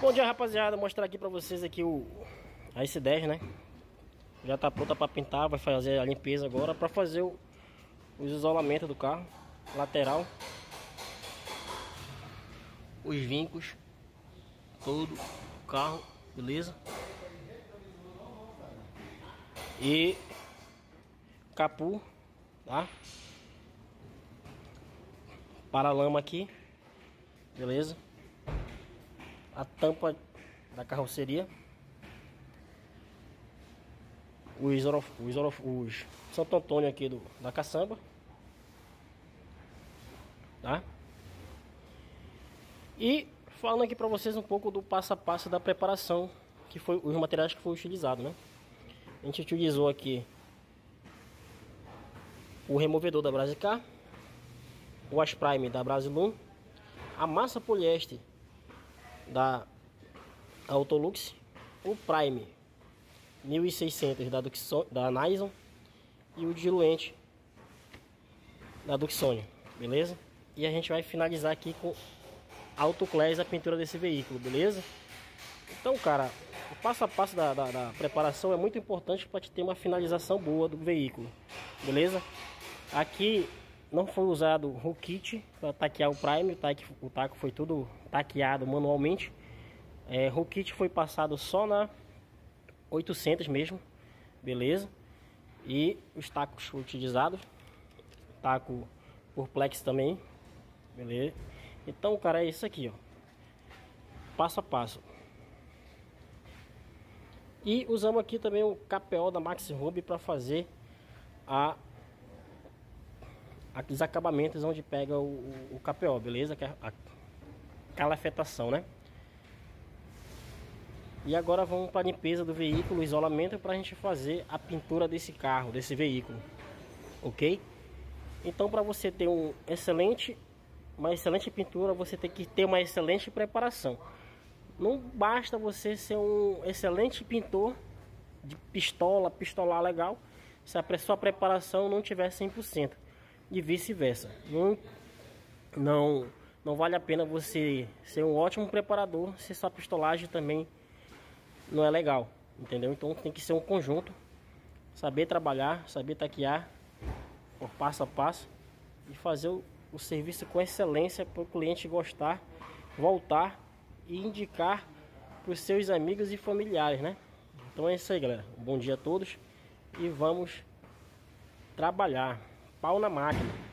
Bom dia rapaziada, Vou mostrar aqui pra vocês aqui o a S10 né? Já tá pronta pra pintar, vai fazer a limpeza agora Pra fazer o, os isolamentos do carro Lateral. Os vincos Todo o carro, beleza? E Capu, tá? Para lama aqui Beleza a tampa da carroceria. Os, orof, os, orof, os Santo Antônio aqui do, da caçamba. Tá? E falando aqui para vocês um pouco do passo a passo da preparação, que foi os materiais que foi utilizado, né? A gente utilizou aqui o removedor da Brasicar, o Asprime da Brasilum, a massa poliéster da Autolux, o Prime 1600 da, Duxon, da Nison e o diluente da Duxonia, beleza? E a gente vai finalizar aqui com Autoclass a pintura desse veículo, beleza? Então, cara, o passo a passo da, da, da preparação é muito importante para te ter uma finalização boa do veículo, beleza? Aqui não foi usado o kit para taquear o Prime, o o taco foi tudo taqueado manualmente. É, o kit foi passado só na 800 mesmo, beleza? E os tacos utilizados, taco por Plex também, beleza? Então, cara, é isso aqui, ó. Passo a passo. E usamos aqui também o KPO da Max Ruby para fazer a aqueles acabamentos onde pega o, o, KPO, beleza? Que é a calafetação, né? E agora vamos para a limpeza do veículo, isolamento para a gente fazer a pintura desse carro, desse veículo, ok? Então para você ter um excelente, uma excelente pintura, você tem que ter uma excelente preparação. Não basta você ser um excelente pintor de pistola, pistolar legal, se a sua preparação não tiver 100% e vice-versa. Não, não, não vale a pena você ser um ótimo preparador se sua pistolagem também não é legal, entendeu? Então tem que ser um conjunto, saber trabalhar, saber taquear por passo a passo e fazer o, o serviço com excelência para o cliente gostar, voltar e indicar para os seus amigos e familiares, né? Então é isso aí, galera. Bom dia a todos e vamos trabalhar pau na máquina.